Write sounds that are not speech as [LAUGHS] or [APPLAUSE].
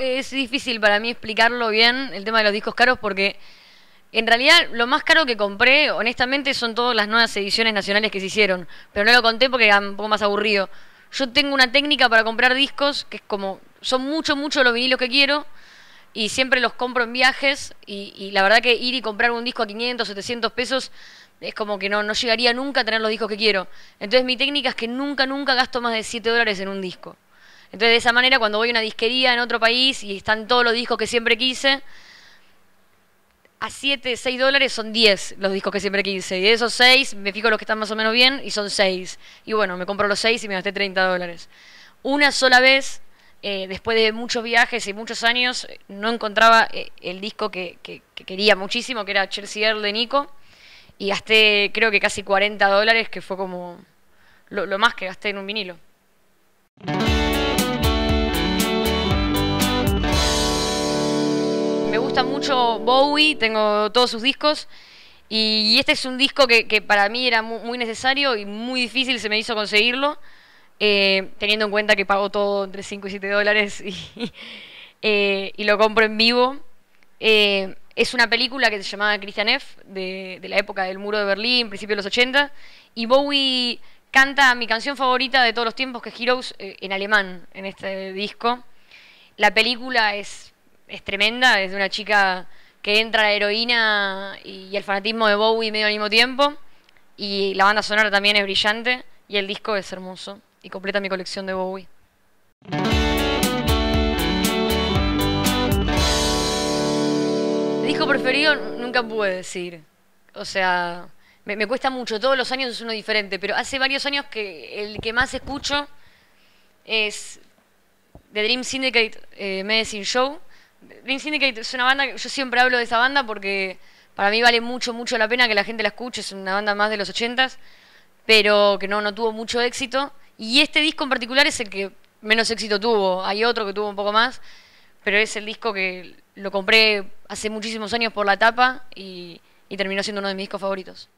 es difícil para mí explicarlo bien, el tema de los discos caros, porque en realidad lo más caro que compré, honestamente, son todas las nuevas ediciones nacionales que se hicieron. Pero no lo conté porque era un poco más aburrido. Yo tengo una técnica para comprar discos que es como, son mucho, mucho los vinilos que quiero y siempre los compro en viajes y, la verdad que ir y comprar un disco a 500, 700 pesos es como que no, no llegaría nunca a tener los discos que quiero. Entonces mi técnica es que nunca, nunca gasto más de 7 dólares en un disco. Entonces de esa manera cuando voy a una disquería en otro país y están todos los discos que siempre quise, a 7, 6 dólares son 10 los discos que siempre quise. Y de esos 6 me fijo los que están más o menos bien y son 6. Y bueno, me compro los 6 y me gasté 30 dólares. Una sola vez, eh, después de muchos viajes y muchos años, no encontraba eh, el disco que, quería muchísimo, que era Chelsea Earl de Nico. Y gasté creo que casi 40 dólares, que fue como lo más que gasté en un vinilo. Gusta mucho Bowie, tengo todos sus discos. Y este es un disco que, para mí era muy, necesario y muy difícil se me hizo conseguirlo, eh, teniendo en cuenta que pago todo entre 5 y 7 dólares [LAUGHS] eh, y, lo compro en vivo. Eh, es una película que se llamaba Christian F., de, de, la época del muro de Berlín, principio de los 80, y Bowie canta mi canción favorita de todos los tiempos, que es Heroes, en alemán, en este disco. La película es es tremenda, es de una chica que entra a la heroína y, el fanatismo de Bowie medio al mismo tiempo. Y la banda sonora también es brillante y el disco es hermoso y completa mi colección de Bowie. disco preferido nunca pude decir. O sea, me, cuesta mucho. Todos los años es uno diferente. Pero hace varios años que el que más escucho es The Dream Syndicate eh, Medicine Show Dream Syndicate es una banda que yo siempre hablo de esa banda porque para mí vale mucho, mucho la pena que la gente la escuche. Es una banda más de los ochentas, pero que no, no tuvo mucho éxito. Y este disco en particular es el que menos éxito tuvo. Hay otro que tuvo un poco más, pero es el disco que lo compré hace muchísimos años por la tapa y terminó siendo uno de mis discos favoritos.